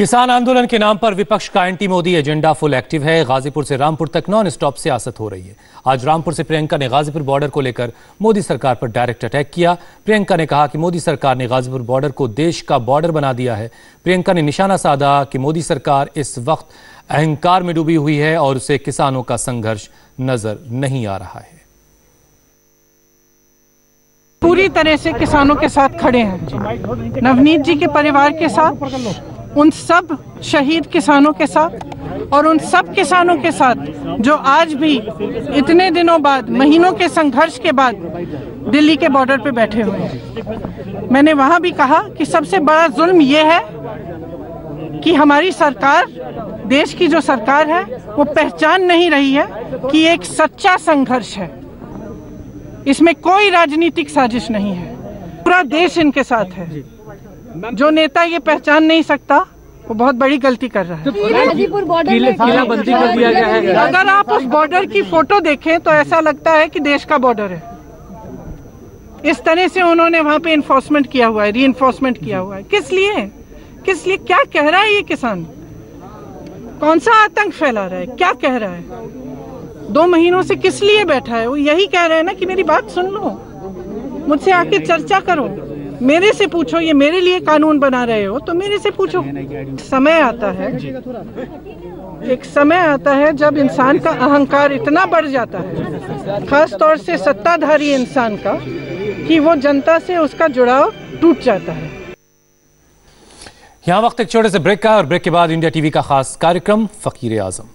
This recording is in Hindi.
किसान आंदोलन के नाम पर विपक्ष का anti Modi agenda full active है। गाजीपुर से रामपुर तक नॉन स्टॉप सियासत हो रही है। आज रामपुर से प्रियंका ने गाजीपुर बॉर्डर को लेकर मोदी सरकार पर डायरेक्ट अटैक किया। प्रियंका ने कहा कि मोदी सरकार ने गाजीपुर बॉर्डर को देश का बॉर्डर बना दिया है। प्रियंका ने निशाना साधा कि मोदी सरकार इस वक्त अहंकार में डूबी हुई है और उसे किसानों का संघर्ष नज़र नहीं आ रहा है। पूरी तरह से किसानों के साथ खड़े हैं। नवनीत जी के परिवार के साथ उन सब शहीद किसानों के साथ और उन सब किसानों के साथ जो आज भी इतने दिनों बाद, महीनों के संघर्ष के बाद दिल्ली के बॉर्डर पे बैठे हुए हैं। मैंने वहाँ भी कहा कि सबसे बड़ा जुल्म ये है कि हमारी सरकार, देश की जो सरकार है, वो पहचान नहीं रही है कि एक सच्चा संघर्ष है। इसमें कोई राजनीतिक साजिश नहीं है। पूरा देश इनके साथ है। जो नेता ये पहचान नहीं सकता वो बहुत बड़ी गलती कर रहा है। गाजीपुर बॉर्डर कर दिया गया है। अगर आप उस बॉर्डर की फ़ोटो देखें तो ऐसा लगता है कि देश का बॉर्डर है। इस तरह से उन्होंने वहाँ पे इन्फोर्समेंट किया हुआ है री किया हुआ है। किस लिए? किस लिए? क्या कह रहा है ये किसान? कौन सा आतंक फैला रहा है? क्या कह रहा है? दो महीनों से किस लिए बैठा है? वो यही कह रहे हैं ना कि मेरी बात सुन लो। मुझसे आके चर्चा करो। मेरे से पूछो, ये मेरे लिए कानून बना रहे हो तो मेरे से पूछो। समय आता है। एक समय आता है जब इंसान का अहंकार इतना बढ़ जाता है, खास तौर से सत्ताधारी इंसान का, कि वो जनता से उसका जुड़ाव टूट जाता है। यहाँ वक्त एक छोटे से ब्रेक का और ब्रेक के बाद इंडिया टीवी का खास कार्यक्रम, फकीर आज़म।